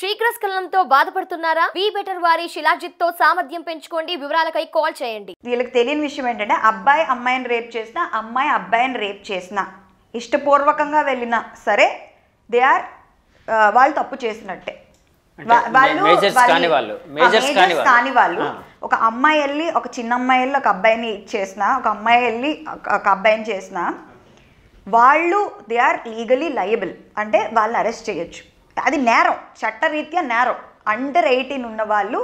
శీఘ్రస్ఖలనంతో బాధపడుతున్నారా? Be better వారి శిలాజిత్తో సామర్థ్యం పెంచుకోండి. వివరాలకై కాల్ చేయండి. వీళ్ళకి తెలియని విషయం ఏంటంటే అబ్బాయి అమ్మాయిని రేప్ చేసినా అమ్మాయి అబ్బాయిని రేప్ చేసినా ఇష్టపూర్వకంగా వెళ్ళినా సరే దే ఆర్ వాళ్ళు తప్పు చేసినట్టే. వాళ్ళు కాని వాళ్ళు. ఒక అమ్మాయి వెళ్ళి ఒక చిన్న అమ్మాయి వెళ్ళి ఒక అబ్బాయిని చేసిన ఒక అమ్మాయి వెళ్ళి ఒక- ఒక అబ్బాయిని చేసిన వాళ్ళు దే ఆర్ లీగలీ లయబుల్. అంటే వాళ్ళని అరెస్ట్ చేయొచ్చు. అది నేరం చట్టరీత్యా నేరం. అండర్ ఎయిటీన్ ఉన్న వాళ్ళు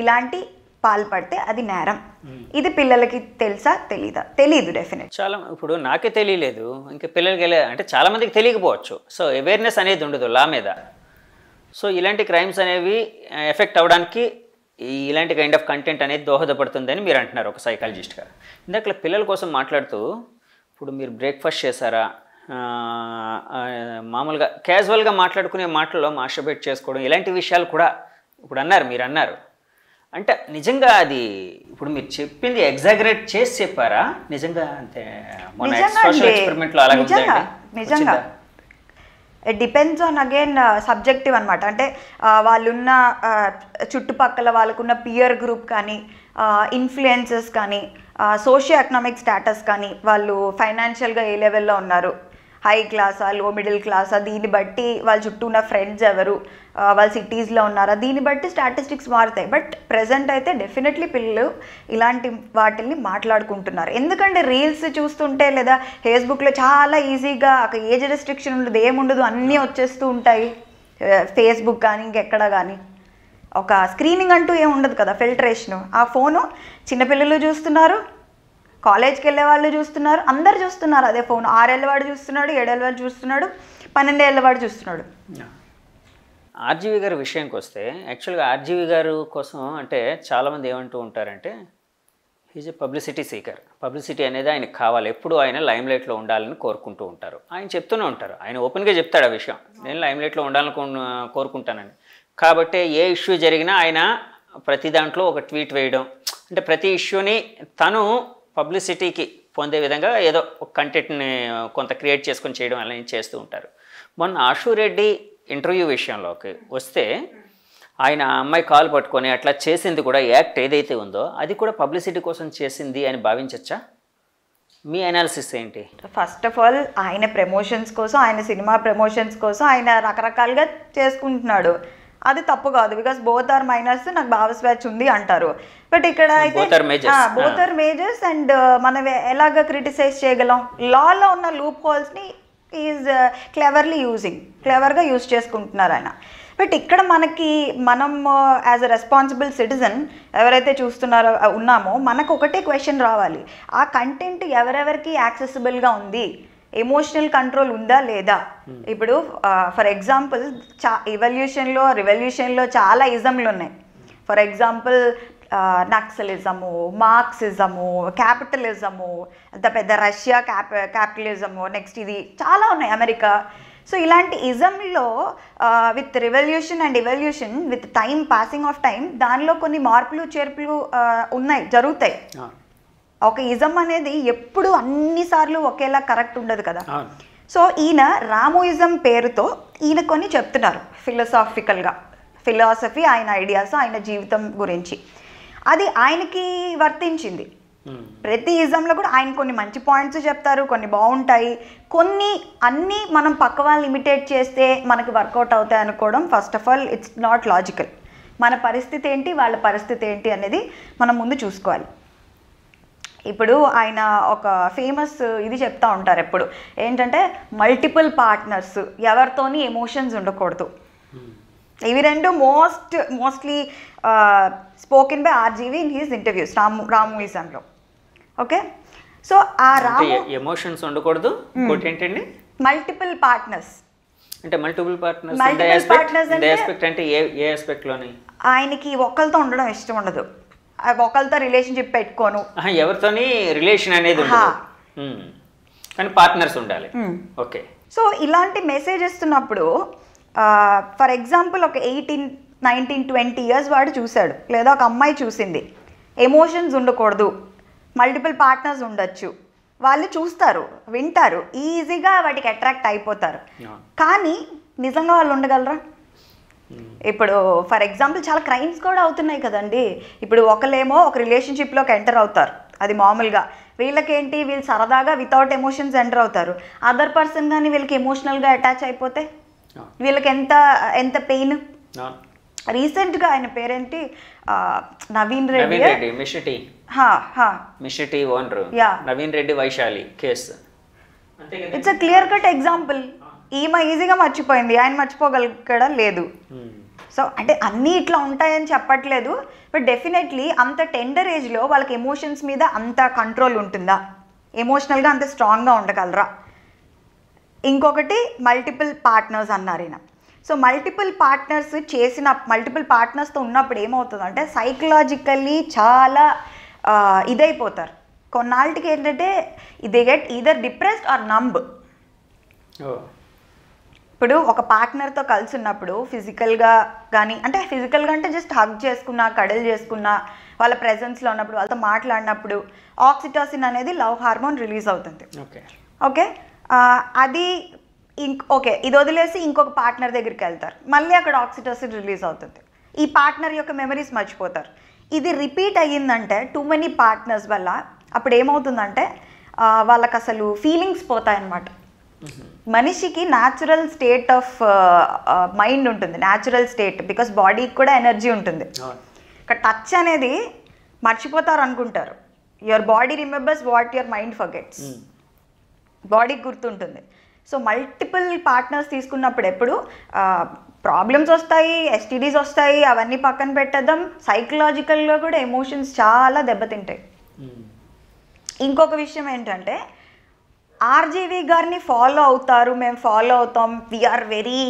ఇలాంటి పాల్పడితే అది నేరం. ఇది పిల్లలకి తెలుసా? తెలీదా? తెలీదు డెఫినెట్ చాలా ఇప్పుడు నాకే తెలియలేదు. ఇంకా పిల్లలకి అంటే చాలా మందికి తెలియకపోవచ్చు. సో అవేర్నెస్ అనేది ఉండదు లా మీద. సో ఇలాంటి క్రైమ్స్ అనేవి ఎఫెక్ట్ అవ్వడానికి ఇలాంటి కైండ్ ఆఫ్ కంటెంట్ అనేది దోహదపడుతుందని మీరు అంటున్నారు ఒక సైకాలజిస్ట్గా ఇందాక పిల్లల కోసం మాట్లాడుతూ ఇప్పుడు మీరు బ్రేక్ఫాస్ట్ చేశారా? మామూలుగా క్యాజువల్గా మాట్లాడుకునే మాటల్లో మాస్టర్బేట్ చేసుకోవడం ఇలాంటి విషయాలు కూడా ఇప్పుడు అన్నారు మీరు అన్నారు. అంటే నిజంగా అది ఇప్పుడు మీరు చెప్పింది ఎగ్జాగరేట్ చేసి చెప్పారా? నిజంగా అంటే నిజంగా అలాగే. It depends on again subjective అనమాట అంటే ఆ, వాళ్ళున్న ఆ, చుట్టుపక్కల వాళ్ళకున్న పియర్ గ్రూప్ కానీ ఇన్ఫ్లుయెన్సెస్ కానీ సోషియో ఎకనామిక్ స్టేటస్ కానీ వాళ్ళు ఫైనాన్షియల్గా ఏ లెవెల్లో ఉన్నారు? హై క్లాసా లో మిడిల్ క్లాసా దీన్ని బట్టి వాళ్ళ చుట్టూ ఉన్న ఫ్రెండ్స్ ఎవరు వాళ్ళ సిటీస్లో ఉన్నారా? దీన్ని బట్టి స్టాటిస్టిక్స్ మారుతాయి. బట్ ప్రజెంట్ అయితే డెఫినెట్లీ పిల్లలు ఇలాంటి వాటిల్ని మాట్లాడుకుంటున్నారు. ఎందుకంటే రీల్స్ చూస్తుంటే లేదా ఫేస్బుక్లో చాలా ఈజీగా ఒక ఏజ్ రెస్ట్రిక్షన్ ఉండదు ఏముండదు అన్నీ వచ్చేస్తూ ఉంటాయి. ఫేస్బుక్ కానీ ఇంకెక్కడ కానీ ఒక స్క్రీనింగ్ అంటూ ఏం ఉండదు కదా ఫిల్టరేషన్ ఆ ఫోను చిన్నపిల్లలు చూస్తున్నారు కాలేజ్కి వెళ్ళే వాళ్ళు చూస్తున్నారు అందరు చూస్తున్నారు అదే ఫోన్. ఆరేళ్ళ వాడు చూస్తున్నాడు ఏడేళ్ళ వాడు చూస్తున్నాడు పన్నెండేళ్ళ వాడు చూస్తున్నాడు. ఆర్జీవి గారి విషయానికి వస్తే యాక్చువల్గా ఆర్జీవి గారు కోసం అంటే చాలామంది ఏమంటూ ఉంటారంటే is a publicity seeker publicity అనేది ఆయనకు కావాలి. ఎప్పుడు ఆయన లైమ్ లైట్లో ఉండాలని కోరుకుంటూ ఉంటారు. ఆయన చెప్తూనే ఉంటారు. ఆయన ఓపెన్గా చెప్తాడు ఆ విషయం. నేను లైమ్ లైట్లో ఉండాలని కోరుకుంటానని. కాబట్టి ఏ ఇష్యూ జరిగినా ఆయన ప్రతి దాంట్లో ఒక ట్వీట్ వేయడం అంటే ప్రతి ఇష్యూని తను పబ్లిసిటీకి పొందే విధంగా ఏదో ఒక కంటెంట్ని కొంత క్రియేట్ చేసుకొని చేయడం అలా చేస్తూ ఉంటారు. మొన్న ఆశురెడ్డి ఇంటర్వ్యూ విషయంలోకి వస్తే ఆయన ఆ అమ్మాయి కాలు పట్టుకొని అట్లా చేసింది కూడా యాక్ట్ ఏదైతే ఉందో అది కూడా పబ్లిసిటీ కోసం చేసింది అని భావించచ్చా? మీ అనాలిసిస్ ఏంటి? ఫస్ట్ ఆఫ్ ఆల్ ఆయన ప్రమోషన్స్ కోసం ఆయన సినిమా ప్రమోషన్స్ కోసం ఆయన రకరకాలుగా చేసుకుంటున్నాడు. అది తప్పు కాదు బికాస్ బోత్ ఆర్ మైనర్స్ నాకు భావస్వేచ్ఛ ఉంది అంటారు. బట్ ఇక్కడ అయితే. బోత్ ఆర్ మేజర్స్ అండ్ మనం ఎలాగ క్రిటిసైజ్ చేయగలం? లాలో ఉన్న లూప్ హోల్స్ని ఈజ్ క్లెవర్లీ యూజింగ్ క్లెవర్గా యూజ్ చేసుకుంటున్నారు ఆయన. బట్ ఇక్కడ మనకి మనం యాజ్ అ రెస్పాన్సిబుల్ సిటిజన్ ఎవరైతే చూస్తున్నారో ఉన్నామో మనకు ఒకటే క్వశ్చన్ రావాలి. ఆ కంటెంట్ ఎవరెవరికి యాక్సెసిబుల్గా ఉంది? ఎమోషనల్ కంట్రోల్ ఉందా లేదా? ఇప్పుడు ఫర్ ఎగ్జాంపుల్ చా ఇవల్యూషన్లో రివల్యూషన్లో చాలా ఇజంలు ఉన్నాయి. For example naxalism marxism capitalism అంత పెద్ద రష్యా క్యాప క్యాపిటలిజము నెక్స్ట్ ఇది చాలా ఉన్నాయి అమెరికా. సో ఇలాంటి ఇజంలో with revolution and evolution with time passing of time దానిలో కొన్ని మార్పులు చేర్పులు ఉన్నాయి జరుగుతాయి. ఒక ఇజం అనేది ఎప్పుడు అన్నిసార్లు ఒకేలా కరెక్ట్ ఉండదు కదా. సో ఈయన రామోయిజం పేరుతో ఈయన కొన్ని చెప్తున్నారు ఫిలసాఫికల్గా ఫిలాసఫీ ఆయన ఐడియాస్ ఆయన జీవితం గురించి. అది ఆయనకి వర్తించింది. ప్రతి ఇజంలో కూడా ఆయన కొన్ని మంచి పాయింట్స్ చెప్తారు కొన్ని బాగుంటాయి. కొన్ని అన్నీ మనం పక్క వాళ్ళని ఇమిటేట్ చేస్తే మనకి వర్కౌట్ అవుతాయి అనుకోవడం first of all it's not logical మన పరిస్థితి ఏంటి వాళ్ళ పరిస్థితి ఏంటి అనేది మనం ముందు చూసుకోవాలి. ఇప్పుడు ఆయన ఒక ఫేమస్ ఇది చెప్తా ఉంటారు ఎప్పుడు. ఏంటంటే మల్టిపుల్ పార్ట్నర్స్ ఎవరితోని ఎమోషన్స్ ఉండకూడదు. ఇవి రెండు most mostly spoken by RGV in his interviews Ramu రామూయిజంలో okay so ఆ రాము ఎమోషన్స్ ఉండకూడదు. ఇంకోటి ఏంటండి? మల్టిపుల్ పార్ట్నర్స్ అంటే మల్టిపుల్ పార్ట్నర్స్ Multiple partners అంటే- ఏ ఏ ఆస్పెక్ట్లోని? ఆయనకి ఒకరితో ఉండడం ఇష్టం ఉండదు. ఒకరితో రిలేషన్షిప్ పెట్టుకోను. ఆహా, ఎవరితోని రిలేషన్ అనేది. కానీ పార్ట్నర్స్ ఉండాలి. ఓకే. సో ఇలాంటి మెసేజ్ ఇస్తున్నప్పుడు ఫర్ ఎగ్జాంపుల్ ఒక ఎయిటీన్ నైన్టీన్ ట్వంటీ ఇయర్స్ వాడు చూశాడు. లేదా ఒక అమ్మాయి చూసింది. ఎమోషన్స్ ఉండకూడదు. మల్టిపుల్ పార్ట్నర్స్ ఉండొచ్చు. వాళ్ళు చూస్తారు వింటారు. ఈజీగా వాటికి అట్రాక్ట్ అయిపోతారు. కానీ నిజంగా వాళ్ళు ఉండగలరా? ఇప్పుడు ఫర్ ఎగ్జాంపుల్ చాలా క్రైమ్స్ కూడా అవుతున్నాయి కదండి. ఇప్పుడు ఒకలేమో ఒక రిలేషన్షిప్లోకి ఎంటర్ అవుతారు. అది మామూలుగా వీళ్ళకేంటి? వీళ్ళు సరదాగా వితౌట్ ఎమోషన్స్ ఎంటర్ అవుతారు. అదర్ పర్సన్ కానీ వీళ్ళకి ఎమోషనల్గా అటాచ్ అయిపోతే వీళ్ళకి ఎంత ఎంత పెయిన్. రీసెంట్గా ఆయన పేరేంటి? నవీన్ రెడ్డి. నవీన్ రెడ్డి మిషటి హా హా. Mishti owner. Yeah. Naveen Reddy Vaishali case. అంతే కదా it's a clear cut example ఈమె ఈజీగా మర్చిపోయింది. ఆయన మర్చిపోగలిగడా లేదు. Hmm. సో అంటే అన్నీ ఇట్లా ఉంటాయని చెప్పట్లేదు. బట్ డెఫినెట్లీ అంత టెండర్ ఏజ్లో వాళ్ళకి ఎమోషన్స్ మీద అంత కంట్రోల్ ఉంటుందా? ఎమోషనల్గా అంత స్ట్రాంగ్గా ఉండగలరా? ఇంకొకటి మల్టిపుల్ పార్ట్నర్స్ అన్నారు ఈయన. సో మల్టిపుల్ పార్ట్నర్స్ చేసిన మల్టిపుల్ పార్ట్నర్స్తో ఉన్నప్పుడు ఏమవుతుందంటే సైకలాజికల్లీ చాలా ఇదైపోతారు. కొన్నాళ్ళకి ఏంటంటే they get either depressed or numb ఇప్పుడు ఒక పార్ట్నర్తో కలిసి ఉన్నప్పుడు ఫిజికల్గా కానీ అంటే ఫిజికల్గా అంటే జస్ట్ హగ్ చేసుకున్నా కడల్ చేసుకున్నా వాళ్ళ ప్రెజెన్స్లో ఉన్నప్పుడు వాళ్ళతో మాట్లాడినప్పుడు ఆక్సిటాసిన్ అనేది లవ్ హార్మోన్ రిలీజ్ అవుతుంది. ఓకే. అది ఇంక్ ఓకే ఇది వదిలేసి ఇంకొక పార్ట్నర్ దగ్గరికి వెళ్తారు. మళ్ళీ అక్కడ ఆక్సిటోసిన్ రిలీజ్ అవుతుంది. ఈ పార్ట్నర్ యొక్క మెమరీస్ మర్చిపోతారు. ఇది రిపీట్ అయ్యిందంటే టూ మెనీ పార్ట్నర్స్ వల్ల అప్పుడు ఏమవుతుందంటే వాళ్ళకి అసలు ఫీలింగ్స్ పోతాయన్నమాట. మనిషికి న్యాచురల్ స్టేట్ ఆఫ్ మైండ్ ఉంటుంది. న్యాచురల్ స్టేట్ బికాస్ బాడీకి కూడా ఎనర్జీ ఉంటుంది. టచ్ అనేది మర్చిపోతారు అనుకుంటారు. Your body remembers what your mind forgets. బాడీకి గుర్తుంటుంది. సో మల్టిపుల్ పార్ట్నర్స్ తీసుకున్నప్పుడు ఎప్పుడు ప్రాబ్లమ్స్ వస్తాయి ఎస్టీడీస్ వస్తాయి అవన్నీ పక్కన పెట్టేద్దాం. సైకలాజికల్గా కూడా ఎమోషన్స్ చాలా దెబ్బతింటాయి. ఇంకొక విషయం ఏంటంటే ఆర్జీవి గారిని ఫాలో అవుతారు మేము ఫాలో అవుతాం. వీఆర్ వెరీ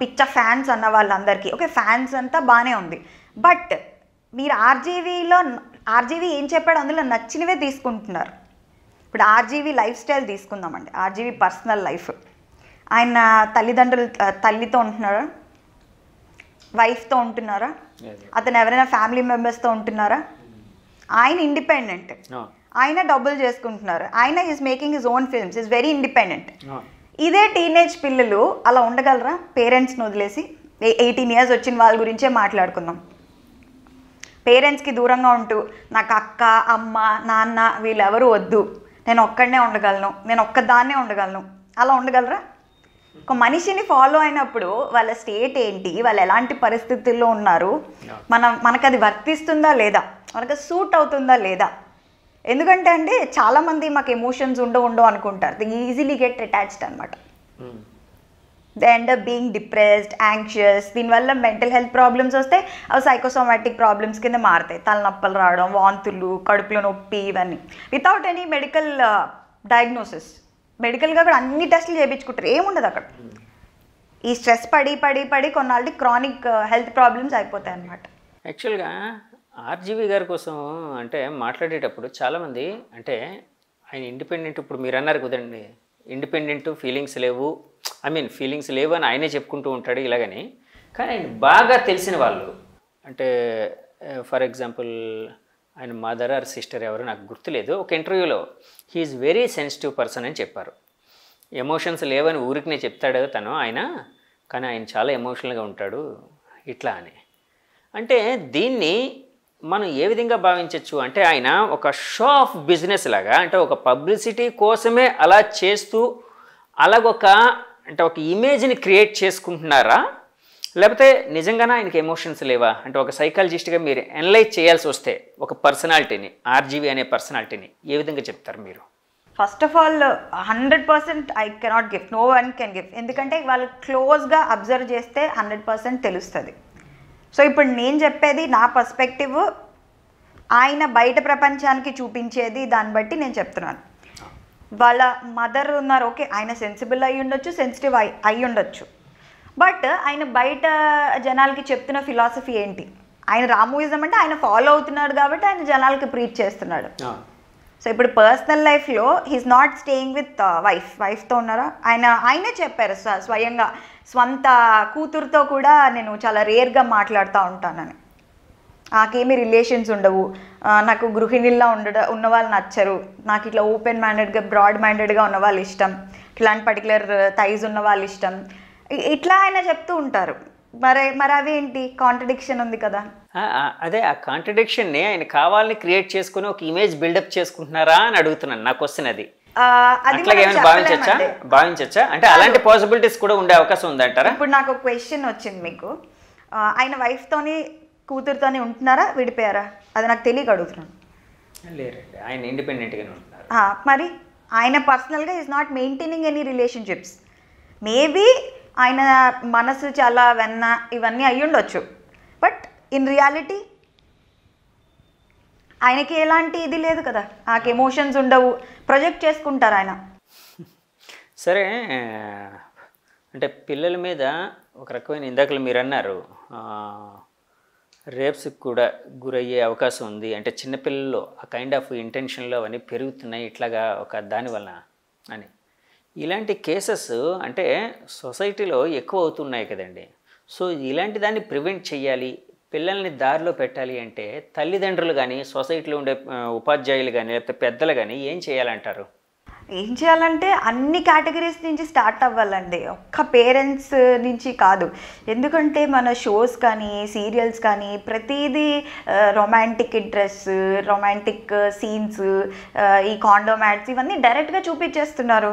పిచ్చ ఫ్యాన్స్ అన్న వాళ్ళందరికీ. ఓకే ఫ్యాన్స్ అంతా బాగానే ఉంది. బట్ మీరు ఆర్జీవీలో ఆర్జీవీ ఏం చెప్పాడు అందులో నచ్చినవే తీసుకుంటున్నారు. ఇప్పుడు ఆర్జీవీ లైఫ్ స్టైల్ తీసుకుందామండి. RGV personal life. ఆయన తల్లిదండ్రులు తల్లితో ఉంటున్నారా? వైఫ్తో ఉంటున్నారా. అతను ఎవరైనా ఫ్యామిలీ మెంబర్స్తో ఉంటున్నారా? ఆయన ఇండిపెండెంట్. ఆయన డబ్బులు చేసుకుంటున్నారు. ఆయన is making his own films is very independent ఇదే టీనేజ్ పిల్లలు అలా ఉండగలరా? పేరెంట్స్ని వదిలేసి ఎయిటీన్ ఇయర్స్ వచ్చిన వాళ్ళ గురించే మాట్లాడుకుందాం. పేరెంట్స్కి దూరంగా ఉంటూ నాకు అక్క అమ్మ నాన్న వీళ్ళెవరూ వద్దు. నేను ఒక్కడనే ఉండగలను. నేను ఒక్కదాన్నే ఉండగలను. అలా ఉండగలరా? ఒక మనిషిని ఫాలో అయినప్పుడు వాళ్ళ స్టేట్ ఏంటి? వాళ్ళు ఎలాంటి పరిస్థితుల్లో ఉన్నారు? మనం మనకు అది వర్తిస్తుందా లేదా? మనకు సూట్ అవుతుందా లేదా? ఎందుకంటే అండి చాలామంది మాకు ఎమోషన్స్ ఉండవు ఉండవు అనుకుంటారు. ది ఈజీలీ గెట్ అటాచ్డ్ అనమాట Hmm. They end up being depressed anxious దీనివల్ల మెంటల్ హెల్త్ ప్రాబ్లమ్స్ వస్తాయి అవి సైకోసోమాటిక్ ప్రాబ్లమ్స్ కింద మారుతాయి. తలనొప్పులు రావడం వాంతులు కడుపులో నొప్పి ఇవన్నీ. వితౌట్ ఎనీ మెడికల్ డయాగ్నోసిస్ మెడికల్గా కూడా అన్ని టెస్టులు చేయించుకుంటారు. ఏముండదు అక్కడ. ఈ స్ట్రెస్ పడి పడి పడి కొన్నాళ్ళకి క్రానిక్ హెల్త్ ప్రాబ్లమ్స్ అయిపోతాయి అన్నమాట. యాక్చువల్గా ఆర్జీవి గారి కోసం అంటే మాట్లాడేటప్పుడు చాలామంది అంటే ఆయన ఇండిపెండెంట్ ఇప్పుడు మీరు అన్నారు కదండి ఇండిపెండెంట్ ఫీలింగ్స్ లేవు ఐ మీన్ ఫీలింగ్స్ లేవు అని ఆయనే చెప్పుకుంటూ ఉంటాడు ఇలాగని. కానీ ఆయన బాగా తెలిసిన వాళ్ళు అంటే ఫర్ ఎగ్జాంపుల్ ఆయన మదర్ ఆర్ సిస్టర్ ఎవరు నాకు గుర్తులేదు ఒక ఇంటర్వ్యూలో హీఈస్ వెరీ సెన్సిటివ్ పర్సన్ అని చెప్పారు. ఎమోషన్స్ లేవని ఊరికినే చెప్తాడు తను ఆయన కానీ ఆయన చాలా ఎమోషనల్గా ఉంటాడు ఇట్లా అని. అంటే దీన్ని మనం ఏ విధంగా భావించవచ్చు అంటే ఆయన ఒక షో ఆఫ్ బిజినెస్ లాగా అంటే ఒక పబ్లిసిటీ కోసమే అలా చేస్తూ అలాగొక అంటే ఒక ఇమేజ్ని క్రియేట్ చేసుకుంటున్నారా? లేకపోతే నిజంగానే ఆయనకి ఎమోషన్స్ లేవా? అంటే ఒక సైకాలజిస్ట్గా మీరు అనలైజ్ చేయాల్సి వస్తే ఒక పర్సనాలిటీని ఆర్జీవి అనే పర్సనాలిటీని ఏ విధంగా చెప్తారు మీరు? First of all hundred percent I cannot gift no one can gift ఎందుకంటే వాళ్ళు క్లోజ్గా అబ్జర్వ్ చేస్తే హండ్రెడ్ పర్సెంట్ తెలుస్తుంది. సో ఇప్పుడు నేను చెప్పేది నా పర్స్పెక్టివ్ ఆయన బయట ప్రపంచానికి చూపించేది దాన్ని బట్టి నేను చెప్తున్నాను. వాళ్ళ మదర్ ఉన్నారు ఓకే ఆయన సెన్సిబుల్ అయి ఉండొచ్చు సెన్సిటివ్ అయి అయి ఉండొచ్చు. బట్ ఆయన బయట జనాలకి చెప్తున్న ఫిలాసఫీ ఏంటి? ఆయన రామూయిజం అంటే ఆయన ఫాలో అవుతున్నాడు కాబట్టి ఆయన జనాలకి ప్రీచ్ చేస్తున్నాడు. సో ఇప్పుడు పర్సనల్ లైఫ్లో he's not staying with wife వైఫ్తో ఉన్నారా? ఆయన ఆయనే చెప్పారు స్వ- స్వయంగా. స్వంత కూతురుతో కూడా నేను చాలా రేర్గా మాట్లాడుతూ ఉంటానని. నాకేమీ రిలేషన్స్ ఉండవు. నాకు గృహిణిల్లా ఉండడ ఉన్న వాళ్ళు నచ్చరు. నాకు ఇట్లా ఓపెన్ మైండెడ్గా బ్రాడ్ మైండెడ్గా ఉన్న వాళ్ళు ఇష్టం. ఇట్లాంటి పర్టికులర్ థైజ్ ఉన్న వాళ్ళు ఇష్టం ఇట్లా ఆయన చెప్తూ ఉంటారు. మరి మరి అవేంటి కాంట్రడిక్షన్ ఉంది కదా. అదే ఆ కాంట్రడిక్షన్ని ఆయన కావాలని క్రియేట్ చేసుకుని ఒక ఇమేజ్ బిల్డప్ చేసుకుంటున్నారా అని అడుగుతున్నాను నాకు వస్తున్నది అది. అది భావించచ్చా? అంటే అలాంటి పాసిబిలిటీస్ కూడా ఉండే అవకాశం ఉందంటారా? ఇప్పుడు నాకు ఒక క్వశ్చన్ వచ్చింది మీకు. ఆయన వైఫ్తోని కూతురుతోని ఉంటున్నారా? విడిపోయారా? అది నాకు తెలియక అడుగుతున్నాను. లేరండి. ఆయన ఇండిపెండెంట్గానే ఉంటున్నారు. మరి ఆయన పర్సనల్గా is not maintaining any relationships maybe ఆయన మనసు చాలా వెన్న ఇవన్నీ అయ్యి ఉండొచ్చు బట్ ఇన్ రియాలిటీ ఆయనకి ఎలాంటి ఇది లేదు కదా. నాకు ఎమోషన్స్ ఉండవు. ప్రొజెక్ట్ చేసుకుంటారు ఆయన. సరే అంటే పిల్లల మీద ఒక రకమైన ఇందాకలు మీరు అన్నారు రేప్స్కి కూడా గురయ్యే అవకాశం ఉంది. అంటే చిన్నపిల్లల్లో ఆ కైండ్ ఆఫ్ ఇంటెన్షన్లో అవన్నీ పెరుగుతున్నాయి ఇట్లాగా ఒక దానివల్ల అని. ఇలాంటి కేసెస్ అంటే సొసైటీలో ఎక్కువ అవుతున్నాయి కదండి. సో ఇలాంటి దాన్ని ప్రివెంట్ చేయాలి పిల్లల్ని దారిలో పెట్టాలి అంటే తల్లిదండ్రులు కానీ సొసైటీలో ఉండే ఉపాధ్యాయులు కానీ లేకపోతే పెద్దలు కానీ ఏం చేయాలంటారు? ఏం చేయాలంటే అన్ని కేటగిరీస్ నుంచి స్టార్ట్ అవ్వాలండి. ఒక్క పేరెంట్స్ నుంచి కాదు. ఎందుకంటే మన షోస్ కానీ సీరియల్స్ కానీ ప్రతిదీ రొమాంటిక్ డ్రెస్ రొమాంటిక్ సీన్స్ ఈ కాండోమాట్స్ ఇవన్నీ డైరెక్ట్గా చూపించేస్తున్నారు.